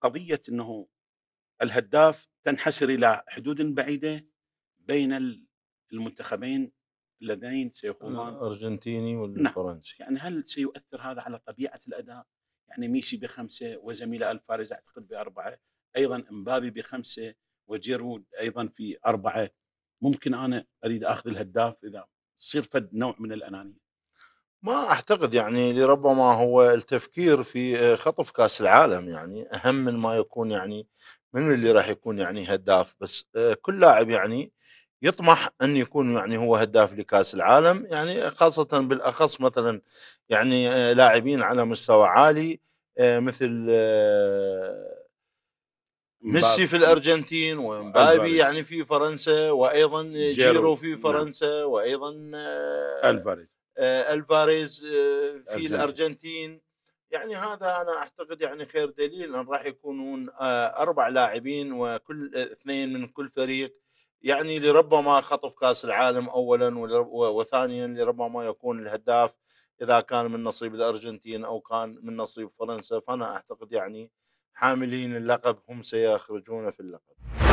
قضية أنه الهداف تنحسر إلى حدود بعيدة بين ال المنتخبين اللذين سيخوضان الأرجنتيني نعم. والفرنسي. يعني هل سيؤثر هذا على طبيعة الأداء؟ يعني ميسي بخمسة وزميله الفارز أعتقد بأربعة. أيضا إمبابي بخمسة وجيرود أيضا في أربعة. ممكن أنا أريد أخذ الهداف إذا تصير فد نوع من الأنانية. ما أعتقد يعني لربما هو التفكير في خطف كأس العالم يعني أهم من ما يكون يعني من اللي راح يكون يعني هداف بس آه، كل لاعب يعني يطمح أن يكون يعني هو هداف لكأس العالم يعني خاصة بالأخص مثلا يعني آه، لاعبين على مستوى عالي آه، مثل آه، ميسي في الأرجنتين ومبابي. يعني في فرنسا وأيضا جيرو, في نعم. فرنسا وأيضا آه، ألفاريز آه، ألفاريز آه، في. الأرجنتين. يعني هذا أنا أعتقد يعني خير دليل إن راح يكونون آه، أربع لاعبين وكل آه، اثنين من كل فريق. يعني لربما خطف كأس العالم اولا وثانيا لربما يكون الهداف إذا كان من نصيب الأرجنتين أو كان من نصيب فرنسا. فأنا أعتقد يعني حاملين اللقب هم سيخرجون في اللقب.